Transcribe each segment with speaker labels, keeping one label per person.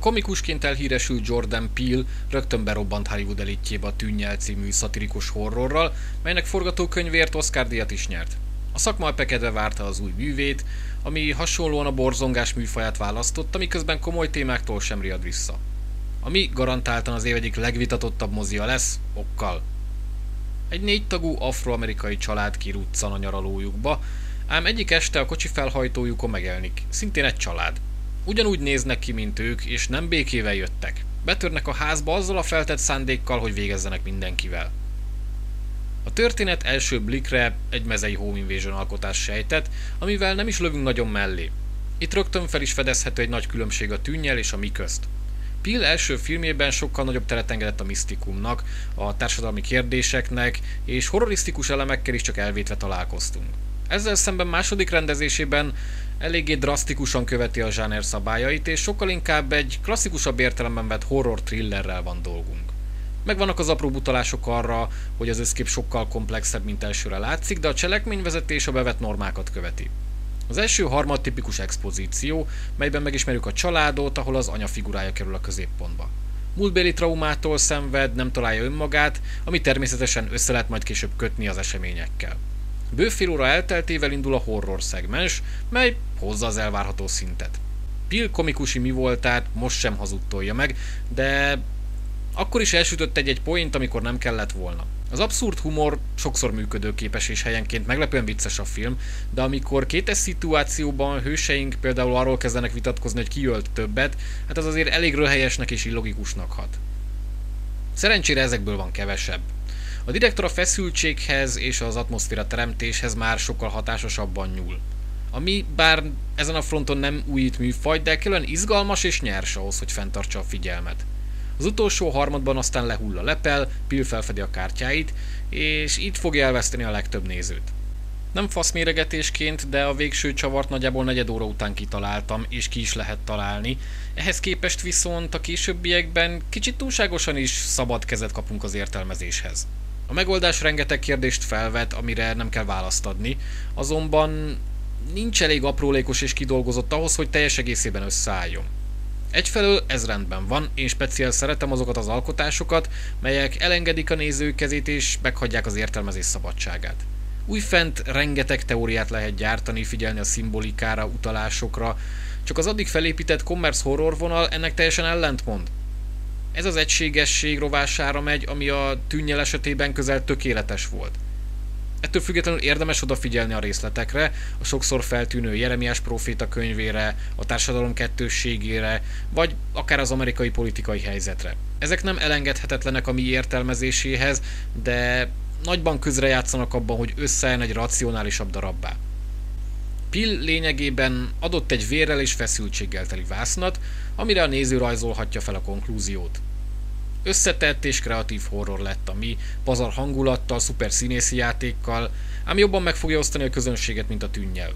Speaker 1: komikusként elhíresült Jordan Peele rögtön berobbant Hollywood elitjébe a Tűnnyel című szatirikus horrorral, melynek forgatókönyvért Oscar díjat is nyert. A szakma epekedve várta az új művét, ami hasonlóan a borzongás műfaját választotta, miközben komoly témáktól sem riad vissza. Ami garantáltan az év egyik legvitatottabb mozia lesz, okkal. Egy négy tagú afroamerikai család kiruccan a nyaralójukba, ám egyik este a kocsi felhajtójukon megelnik, szintén egy család. Ugyanúgy néznek ki, mint ők, és nem békével jöttek. Betörnek a házba azzal a feltett szándékkal, hogy végezzenek mindenkivel. A történet első blikre egy mezei home invasion alkotás sejtett, amivel nem is lövünk nagyon mellé. Itt rögtön fel is fedezhető egy nagy különbség a tűnnyel és a mi közt. Pill első filmjében sokkal nagyobb teret engedett a misztikumnak, a társadalmi kérdéseknek, és horrorisztikus elemekkel is csak elvétve találkoztunk. Ezzel szemben második rendezésében eléggé drasztikusan követi a zsáner szabályait, és sokkal inkább egy klasszikusabb értelemben vett horror thrillerrel van dolgunk. Megvannak az apró butalások arra, hogy az összkép sokkal komplexebb, mint elsőre látszik, de a cselekményvezetés a bevett normákat követi. Az első harmad tipikus expozíció, melyben megismerjük a családot, ahol az anya figurája kerül a középpontba. Múltbéli traumától szenved, nem találja önmagát, ami természetesen össze lehet majd később kötni az eseményekkel. Bőfél óra elteltével indul a horror szegmens, mely hozza az elvárható szintet. Bill komikusi mi voltát most sem hazudtolja meg, de akkor is elsütött egy-egy point, amikor nem kellett volna. Az abszurd humor sokszor működőképes és helyenként meglepően vicces a film, de amikor kétes szituációban hőseink például arról kezdenek vitatkozni, hogy ki ölt többet, hát az azért elég röhelyesnek és illogikusnak hat. Szerencsére ezekből van kevesebb. A direktor a feszültséghez és az atmoszféra teremtéshez már sokkal hatásosabban nyúl. Ami bár ezen a fronton nem újít műfaj, de kellően izgalmas és nyers ahhoz, hogy fenntartsa a figyelmet. Az utolsó harmadban aztán lehull a lepel, Pill felfedi a kártyáit, és itt fogja elveszteni a legtöbb nézőt. Nem faszméregetésként, de a végső csavart nagyjából negyed óra után kitaláltam, és ki is lehet találni. Ehhez képest viszont a későbbiekben kicsit túlságosan is szabad kezet kapunk az értelmezéshez. A megoldás rengeteg kérdést felvet, amire nem kell választ adni, azonban nincs elég aprólékos és kidolgozott ahhoz, hogy teljes egészében összeálljon. Egyfelől ez rendben van, én speciál szeretem azokat az alkotásokat, melyek elengedik a néző kezét és meghagyják az értelmezés szabadságát. Újfent rengeteg teóriát lehet gyártani, figyelni a szimbolikára, utalásokra, csak az addig felépített commerce horror vonal ennek teljesen ellentmond. Ez az egységesség rovására megy, ami a tűnnyel esetében közel tökéletes volt. Ettől függetlenül érdemes odafigyelni a részletekre, a sokszor feltűnő Jeremiás proféta könyvére, a társadalom kettősségére, vagy akár az amerikai politikai helyzetre. Ezek nem elengedhetetlenek a mi értelmezéséhez, de nagyban közrejátszanak abban, hogy összeálljon egy racionálisabb darabbá. Pill lényegében adott egy vérrel és feszültséggel teli vásznat, amire a néző rajzolhatja fel a konklúziót. Összetett és kreatív horror lett a mi, pazar hangulattal, szuper színészi játékkal, ám jobban meg fogja osztani a közönséget, mint a tűnnyel.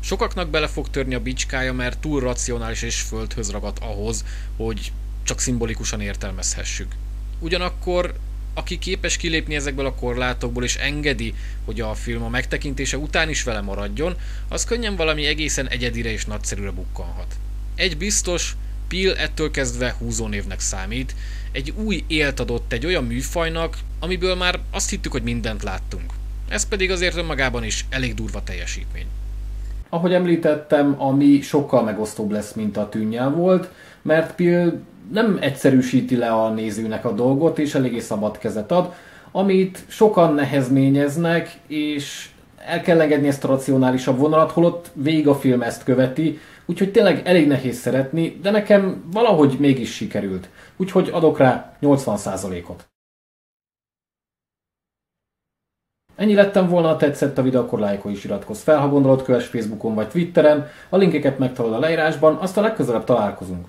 Speaker 1: Sokaknak bele fog törni a bicskája, mert túl racionális és földhöz ragadt ahhoz, hogy csak szimbolikusan értelmezhessük. Ugyanakkor aki képes kilépni ezekből a korlátokból és engedi, hogy a film a megtekintése után is vele maradjon, az könnyen valami egészen egyedire és nagyszerűre bukkanhat. Egy biztos, Peel ettől kezdve húzónévnek számít, egy új élt adott egy olyan műfajnak, amiből már azt hittük, hogy mindent láttunk. Ez pedig azért önmagában is elég durva teljesítmény.
Speaker 2: Ahogy említettem, ami sokkal megosztóbb lesz, mint a tűnnyel volt, mert Peel nem egyszerűsíti le a nézőnek a dolgot, és eléggé szabad kezet ad, amit sokan nehezményeznek, és el kell engedni ezt a racionálisabb vonalat, holott végig a film ezt követi, úgyhogy tényleg elég nehéz szeretni, de nekem valahogy mégis sikerült. Úgyhogy adok rá 80%-ot. Ennyi lettem volna, ha tetszett a videó, akkor lájkolj és iratkozz fel, ha gondolod, kövess Facebookon vagy Twitteren, a linkeket megtalálod a leírásban, aztán legközelebb találkozunk.